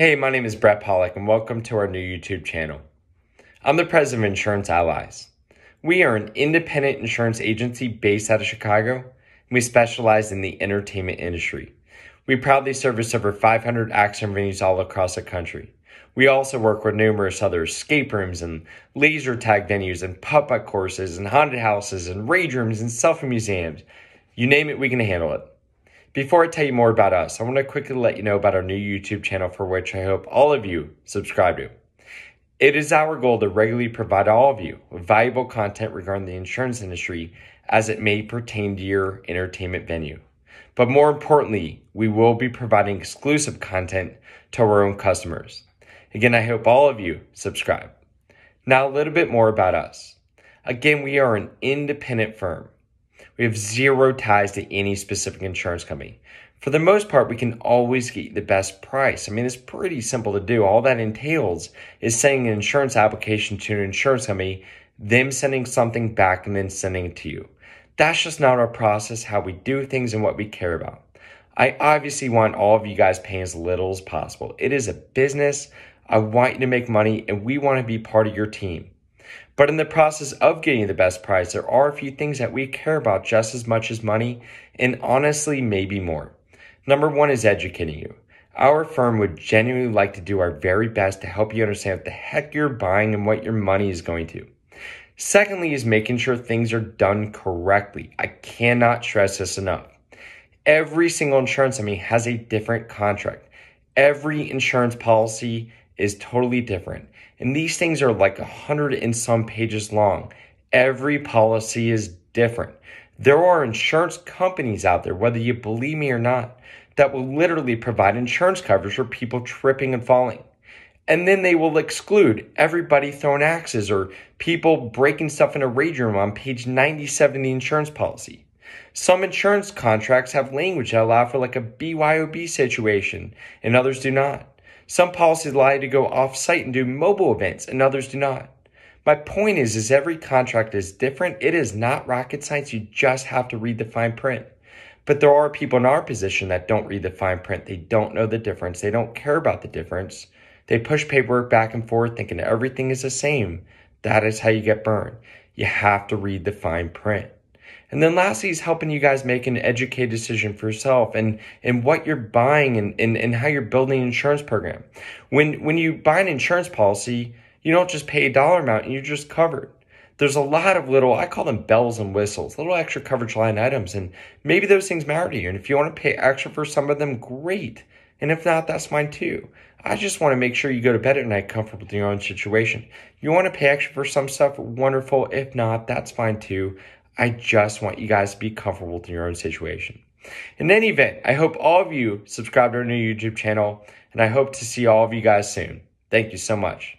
Hey, my name is Brett Pollock, and welcome to our new YouTube channel. I'm the president of Insurance Allies. We are an independent insurance agency based out of Chicago, and we specialize in the entertainment industry. We proudly service over 500 action venues all across the country. We also work with numerous other escape rooms and laser tag venues and putt courses and haunted houses and rage rooms and selfie museums. You name it, we can handle it. Before I tell you more about us, I want to quickly let you know about our new YouTube channel for which I hope all of you subscribe to. It is our goal to regularly provide all of you with valuable content regarding the insurance industry as it may pertain to your entertainment venue. But more importantly, we will be providing exclusive content to our own customers. Again, I hope all of you subscribe. Now, a little bit more about us. Again, we are an independent firm. We have zero ties to any specific insurance company. For the most part, we can always get the best price. I mean, it's pretty simple to do. All that entails is sending an insurance application to an insurance company, them sending something back, and then sending it to you. That's just not our process, how we do things, and what we care about. I obviously want all of you guys paying as little as possible. It is a business. I want you to make money, and we want to be part of your team. But in the process of getting the best price, there are a few things that we care about just as much as money, and honestly, maybe more. Number one is educating you. Our firm would genuinely like to do our very best to help you understand what the heck you're buying and what your money is going to. Secondly, is making sure things are done correctly. I cannot stress this enough. Every single insurance company has a different contract. Every insurance policy is totally different. And these things are like a hundred and some pages long. Every policy is different. There are insurance companies out there, whether you believe me or not, that will literally provide insurance coverage for people tripping and falling. And then they will exclude everybody throwing axes or people breaking stuff in a rage room on page 97 of the insurance policy. Some insurance contracts have language that allow for like a BYOB situation, and others do not. Some policies allow you to go off site and do mobile events, and others do not. My point is, is every contract is different. It is not rocket science. You just have to read the fine print. But there are people in our position that don't read the fine print. They don't know the difference. They don't care about the difference. They push paperwork back and forth thinking everything is the same. That is how you get burned. You have to read the fine print. And then lastly is helping you guys make an educated decision for yourself and, and what you're buying and, and, and how you're building an insurance program. When, when you buy an insurance policy, you don't just pay a dollar amount and you're just covered. There's a lot of little, I call them bells and whistles, little extra coverage line items. And maybe those things matter to you. And if you want to pay extra for some of them, great. And if not, that's fine too. I just want to make sure you go to bed at night comfortable with your own situation. You want to pay extra for some stuff, wonderful. If not, that's fine too. I just want you guys to be comfortable with your own situation. In any event, I hope all of you subscribe to our new YouTube channel, and I hope to see all of you guys soon. Thank you so much.